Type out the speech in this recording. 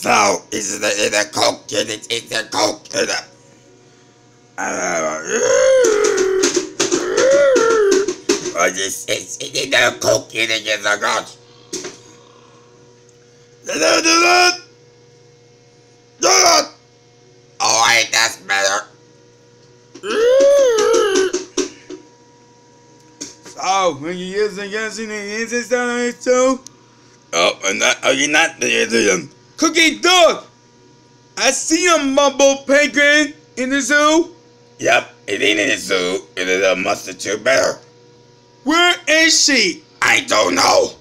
So, is it the, the coke in it? Is the coke in it? Or this is it the coke in it in the gut? Oh, wait, that's better. So, when you using using the on it too? Oh, and that, oh, are you not the Indian? Cookie Dog! I see a mumble penguin in the zoo. Yep, it ain't in the zoo. It is a mustard tube bear. Where is she? I don't know.